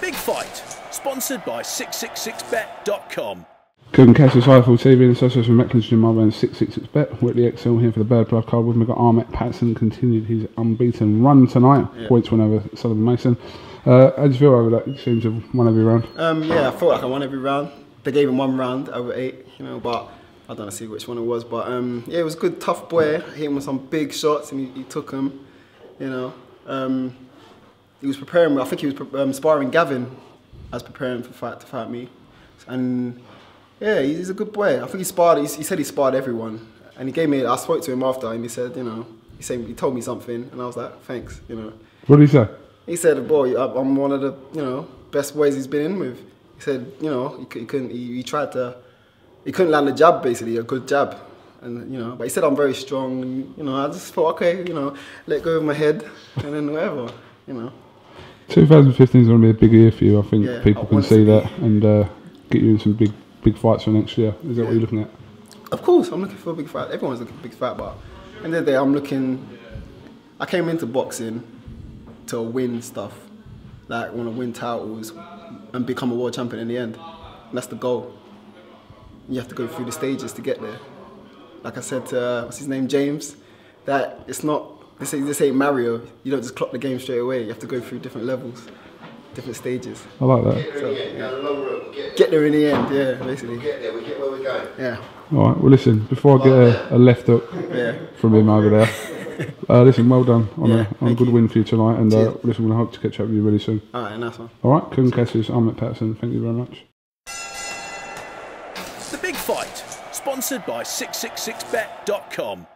Big Fight, sponsored by 666bet.com. Kugan Cassius iFL TV in association with Mecklen's Gym Mother and 666bet. Whitley XL here for the Bird Blood card with me. Got Ahmet Patterson continued his unbeaten run tonight. Points win over Sullivan Mason. Uh, how do you feel over that? It seems to have won every round. Um, yeah, I felt like I won every round. They gave him one round over eight, you know, but I don't see which one it was. But um, yeah, it was a good, tough boy. I hit him with some big shots and he, he took them, you know. Um, he was preparing, I think he was um, sparring Gavin as preparing for fight to fight me. And yeah, he's a good boy. I think he sparred, he, he said he sparred everyone. And he gave me, I spoke to him after and he said, you know, he said, he told me something and I was like, thanks, you know. What did he say? He said, "Boy, I'm one of the you know best boys he's been in with." He said, "You know, he, he couldn't. He, he tried to. He couldn't land a jab, basically, a good jab, and you know. But he said I'm very strong. And, you know, I just thought, okay, you know, let go of my head, and then whatever, you know. 2015 is going to be a big year for you. I think Yeah, people I can see that and uh, get you in some big big fights for next year. Is that what you're looking at? Of course, I'm looking for a big fight. Everyone's looking for a big fight, but end of the day, I'm looking. I came into boxing to win stuff, like want to win titles and become a world champion in the end. And that's the goal. You have to go through the stages to get there. Like I said to uh, what's his name, James, that it's not this ain't, this ain't Mario. You don't just clock the game straight away. You have to go through different levels, different stages. I like that. So, yeah. Get there in the end, yeah, basically. Get there, we get where we're going. Yeah, All right. Well, listen. Before I get a, a left hook yeah. from him over there, uh, listen. Well done on Yeah, a on a good you. win for you tonight. And uh, listen, we hope to catch up with you really soon. All right, nice one. All right. Kugan Cassius, Ahmet Patterson. Thank you very much. The Big Fight. Sponsored by 666bet.com.